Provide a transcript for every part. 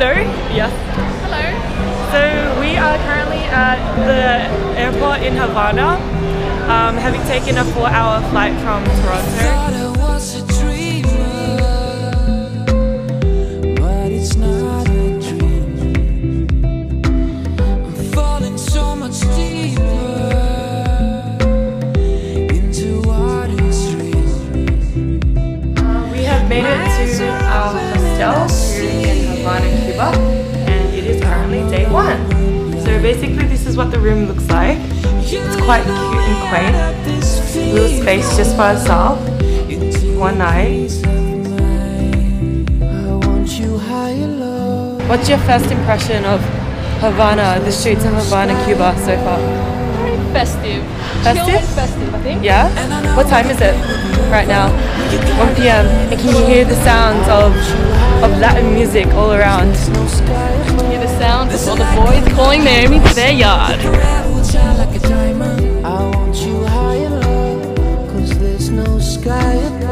Hello. Yes. Hello. So we are currently at the airport in Havana, um, having taken a four-hour flight from Toronto. Thought I was a dreamer, but it's not a dream. I'm falling so much deeper into what is real. We have made it to our hostel here in Havana, And it is currently day one. So basically this is what the room looks like. It's quite cute and quaint. Little space just for ourselves. One night. I want you higher, love. What's your first impression of Havana, the streets of Havana, Cuba so far? Very festive. Festive? Festive, I think. Yeah? What time is it right now? 1 p.m. And can you hear the sounds of, of Latin music all around? No sky above. Hear the sound of all the boys calling Naomi to their yard. Red will shine like a diamond. I want you. Cause there's no sky above.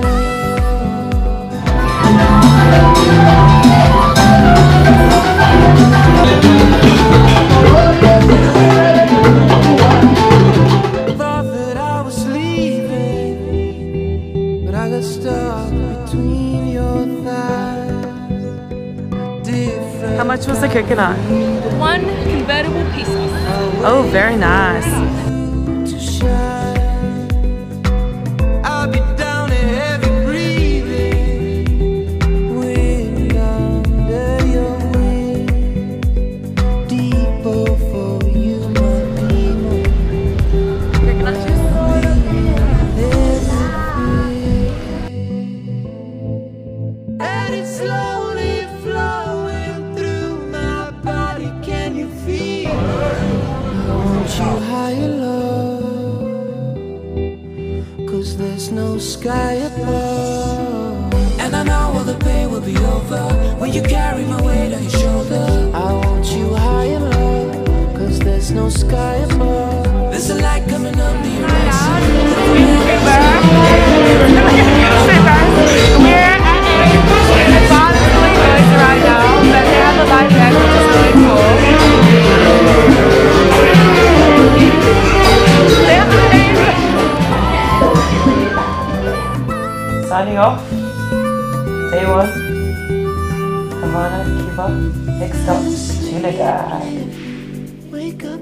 Much was the coconut? One convertible pesos. Oh, very nice. Higher, love. Cause there's no sky above. And I know all the pain will be over when you carry my weight on your shoulder. I want you higher, love. Cause there's no sky above. There's a light coming up the starting off, day one, Havana, Cuba, Next up, Chile guy. Wake up